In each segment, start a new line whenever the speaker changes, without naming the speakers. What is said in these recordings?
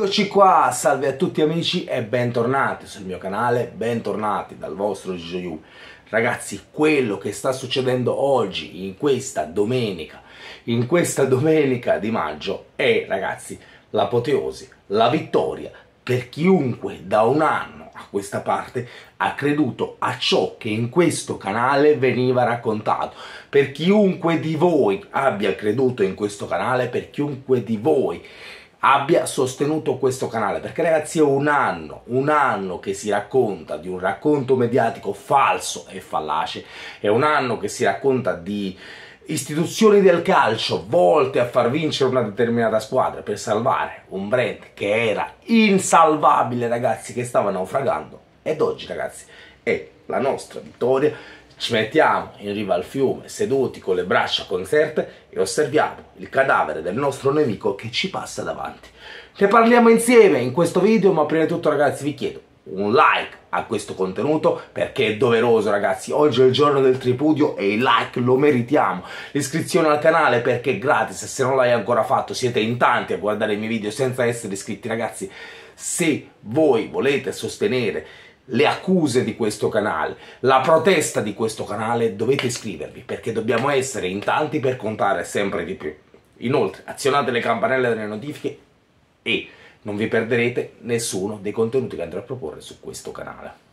Eccoci qua, salve a tutti amici e bentornati sul mio canale, bentornati dal vostro Gioiu. Ragazzi, quello che sta succedendo oggi, in questa domenica, in questa domenica di maggio, è, ragazzi, l'apoteosi, la vittoria per chiunque da un anno a questa parte ha creduto a ciò che in questo canale veniva raccontato. Per chiunque di voi abbia creduto in questo canale, per chiunque di voi abbia sostenuto questo canale. Perché ragazzi è un anno un anno che si racconta di un racconto mediatico falso e fallace. È un anno che si racconta di istituzioni del calcio volte a far vincere una determinata squadra per salvare un brand che era insalvabile ragazzi che stava naufragando. Ed oggi ragazzi è la nostra vittoria ci mettiamo in riva al fiume, seduti con le braccia concerte e osserviamo il cadavere del nostro nemico che ci passa davanti. Ne parliamo insieme in questo video, ma prima di tutto ragazzi vi chiedo un like a questo contenuto perché è doveroso ragazzi. Oggi è il giorno del tripudio e il like lo meritiamo. L'iscrizione al canale perché è gratis se non l'hai ancora fatto siete in tanti a guardare i miei video senza essere iscritti ragazzi. Se voi volete sostenere le accuse di questo canale, la protesta di questo canale, dovete iscrivervi perché dobbiamo essere in tanti per contare sempre di più. Inoltre, azionate le campanelle delle notifiche e non vi perderete nessuno dei contenuti che andrò a proporre su questo canale.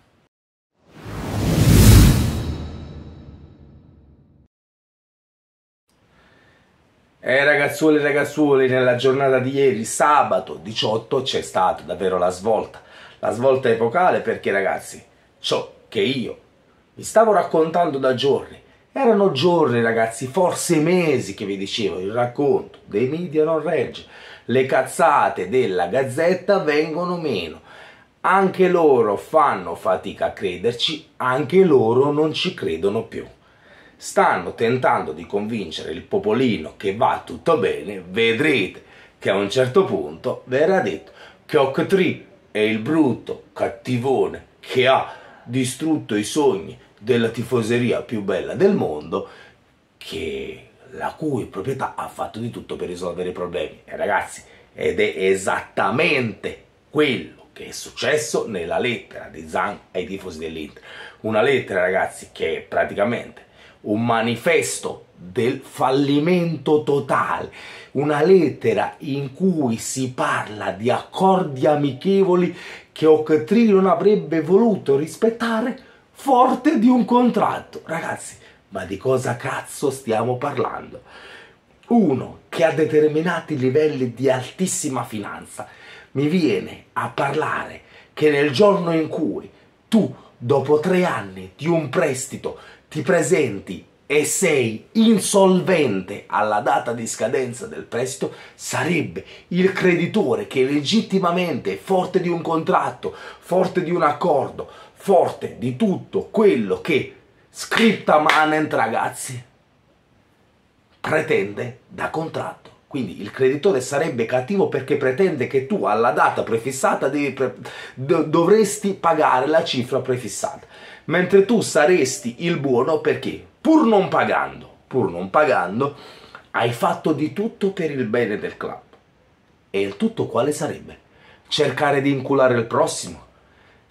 Eh ragazzuoli e ragazzuoli, nella giornata di ieri, sabato 18, c'è stata davvero la svolta la svolta epocale perché ragazzi, ciò che io vi stavo raccontando da giorni, erano giorni ragazzi, forse mesi che vi dicevo, il racconto dei media non regge, le cazzate della gazzetta vengono meno, anche loro fanno fatica a crederci, anche loro non ci credono più. Stanno tentando di convincere il popolino che va tutto bene, vedrete che a un certo punto verrà detto che Octree è il brutto cattivone che ha distrutto i sogni della tifoseria più bella del mondo, che, la cui proprietà ha fatto di tutto per risolvere i problemi. E ragazzi, ed è esattamente quello che è successo nella lettera di Zan ai tifosi dell'Inter. Una lettera, ragazzi, che praticamente un manifesto del fallimento totale, una lettera in cui si parla di accordi amichevoli che Octree non avrebbe voluto rispettare forte di un contratto. Ragazzi, ma di cosa cazzo stiamo parlando? Uno che ha determinati livelli di altissima finanza mi viene a parlare che nel giorno in cui tu, dopo tre anni di un prestito, ti presenti e sei insolvente alla data di scadenza del prestito, sarebbe il creditore che legittimamente, forte di un contratto, forte di un accordo, forte di tutto quello che scripta manent ragazzi pretende da contratto. Quindi il creditore sarebbe cattivo perché pretende che tu alla data prefissata pre dovresti pagare la cifra prefissata, mentre tu saresti il buono perché pur non pagando, pur non pagando, hai fatto di tutto per il bene del club. E il tutto quale sarebbe? Cercare di inculare il prossimo,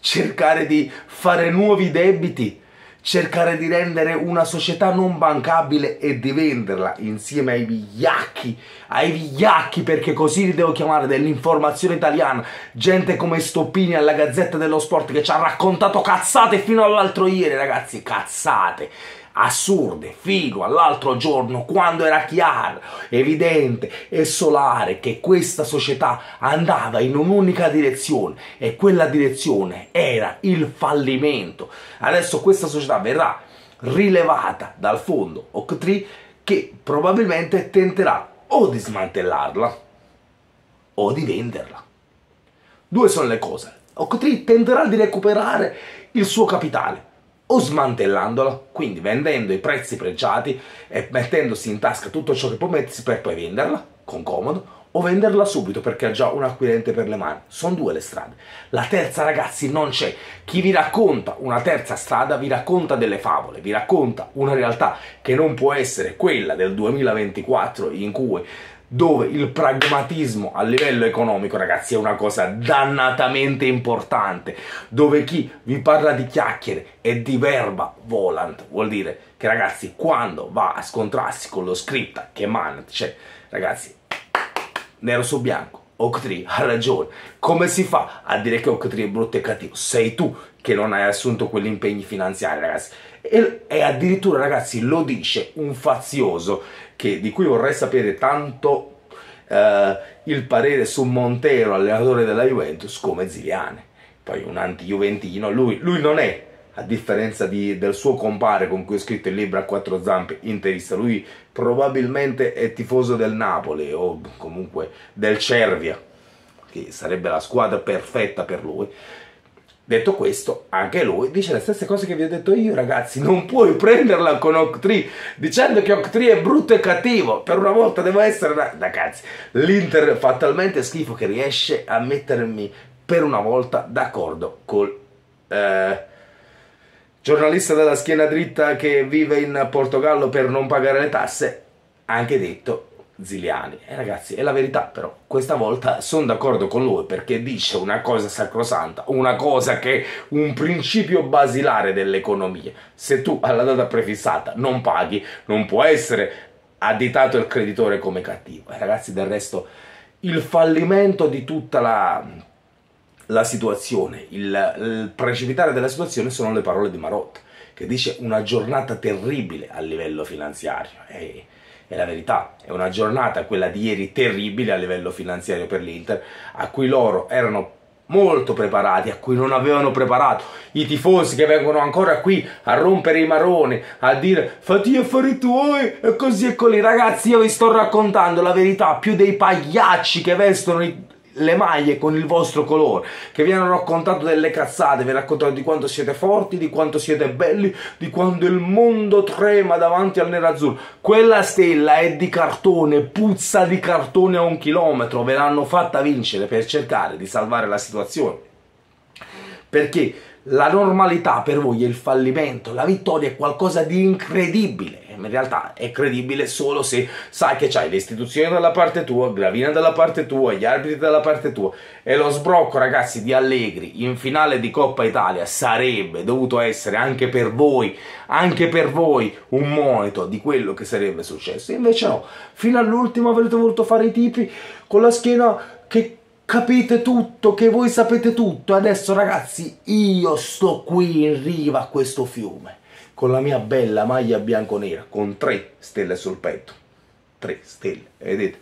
cercare di fare nuovi debiti, cercare di rendere una società non bancabile e di venderla insieme ai vigliacchi, ai vigliacchi perché così li devo chiamare dell'informazione italiana, gente come Stoppini alla Gazzetta dello Sport che ci ha raccontato cazzate fino all'altro ieri ragazzi, cazzate assurde fino all'altro giorno quando era chiaro, evidente e solare che questa società andava in un'unica direzione e quella direzione era il fallimento. Adesso questa società verrà rilevata dal fondo Octree che probabilmente tenterà o di smantellarla o di venderla. Due sono le cose. Octree tenterà di recuperare il suo capitale o smantellandolo, quindi vendendo i prezzi pregiati e mettendosi in tasca tutto ciò che può mettersi per poi venderla con comodo o venderla subito perché ha già un acquirente per le mani. Sono due le strade. La terza, ragazzi, non c'è. Chi vi racconta una terza strada vi racconta delle favole, vi racconta una realtà che non può essere quella del 2024 in cui dove il pragmatismo a livello economico, ragazzi, è una cosa dannatamente importante, dove chi vi parla di chiacchiere e di verba volant, vuol dire che ragazzi, quando va a scontrarsi con lo script che emana, cioè, ragazzi, nero su bianco, Octree ha ragione. Come si fa a dire che Octree è brutto e cattivo? Sei tu che non hai assunto quegli impegni finanziari, ragazzi. E, e addirittura, ragazzi, lo dice un fazioso che, di cui vorrei sapere tanto eh, il parere su Montero, allenatore della Juventus, come Ziliane. Poi un anti-juventino, lui, lui non è a differenza di, del suo compare con cui ho scritto il libro a quattro zampe, interista, lui probabilmente è tifoso del Napoli o comunque del Cervia, che sarebbe la squadra perfetta per lui. Detto questo, anche lui dice le stesse cose che vi ho detto io, ragazzi. Non puoi prenderla con Octree dicendo che Octree è brutto e cattivo. Per una volta devo essere cazzi. L'Inter fa talmente schifo che riesce a mettermi per una volta d'accordo col eh, giornalista della schiena dritta che vive in Portogallo per non pagare le tasse. Anche detto Ziliani. E ragazzi, è la verità però, questa volta sono d'accordo con lui perché dice una cosa sacrosanta, una cosa che è un principio basilare dell'economia. Se tu alla data prefissata non paghi, non può essere additato il creditore come cattivo. E ragazzi, del resto, il fallimento di tutta la, la situazione, il, il precipitare della situazione sono le parole di Marotta, che dice una giornata terribile a livello finanziario. E è la verità, è una giornata, quella di ieri, terribile a livello finanziario per l'Inter, a cui loro erano molto preparati, a cui non avevano preparato i tifosi che vengono ancora qui a rompere i maroni, a dire fatti affari tuoi e così e così. Ragazzi, io vi sto raccontando la verità, più dei pagliacci che vestono i le maglie con il vostro colore, che vi hanno raccontato delle cazzate, vi hanno raccontato di quanto siete forti, di quanto siete belli, di quanto il mondo trema davanti al nerazzurro. Quella stella è di cartone, puzza di cartone a un chilometro, ve l'hanno fatta vincere per cercare di salvare la situazione. Perché la normalità per voi è il fallimento, la vittoria è qualcosa di incredibile. In realtà è credibile solo se sai che c'hai le istituzioni dalla parte tua, Gravina dalla parte tua, gli arbitri dalla parte tua. E lo sbrocco, ragazzi, di Allegri in finale di Coppa Italia sarebbe dovuto essere anche per voi, anche per voi, un monito di quello che sarebbe successo. Invece no, fino all'ultimo avete voluto fare i tipi con la schiena che capite tutto, che voi sapete tutto. Adesso ragazzi, io sto qui in riva a questo fiume, con la mia bella maglia bianco-nera, con tre stelle sul petto. Tre stelle, vedete?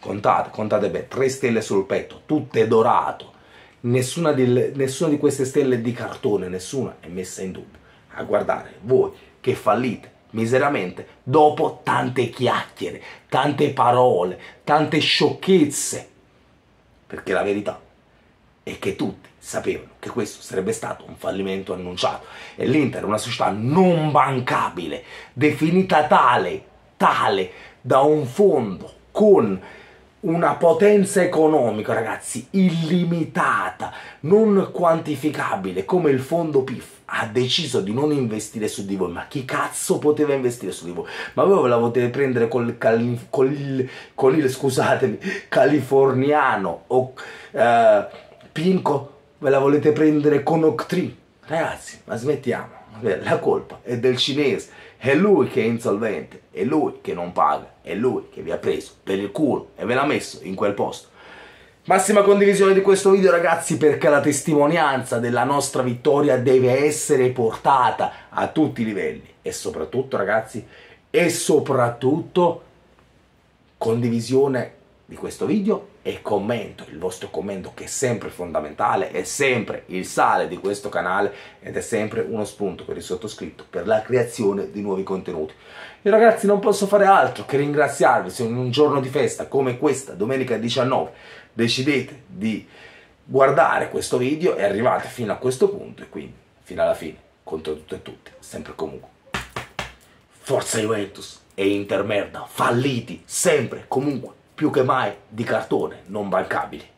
Contate, contate bene, tre stelle sul petto, tutte dorato. Nessuna di, nessuna di queste stelle è di cartone, nessuna è messa in dubbio. A guardare, voi che fallite miseramente dopo tante chiacchiere, tante parole, tante sciocchezze perché la verità è che tutti sapevano che questo sarebbe stato un fallimento annunciato e l'Inter è una società non bancabile, definita tale, tale da un fondo con una potenza economica, ragazzi, illimitata, non quantificabile, come il fondo PIF ha deciso di non investire su di voi. Ma chi cazzo poteva investire su di voi? Ma voi ve la potete prendere col, cali, col, con il, scusatemi, californiano o uh, Pinco? Ve la volete prendere con Octree? Ragazzi, ma smettiamo. La colpa è del cinese è lui che è insolvente, è lui che non paga, è lui che vi ha preso per il culo e ve l'ha messo in quel posto. Massima condivisione di questo video ragazzi perché la testimonianza della nostra vittoria deve essere portata a tutti i livelli e soprattutto ragazzi e soprattutto condivisione di questo video e commento, il vostro commento che è sempre fondamentale, è sempre il sale di questo canale ed è sempre uno spunto per il sottoscritto per la creazione di nuovi contenuti. E ragazzi non posso fare altro che ringraziarvi se in un giorno di festa come questa, domenica 19, decidete di guardare questo video e arrivate fino a questo punto e quindi fino alla fine, contro tutto e tutti, sempre e comunque. Forza Juventus e Inter merda, falliti, sempre, comunque più che mai di cartone non bancabili.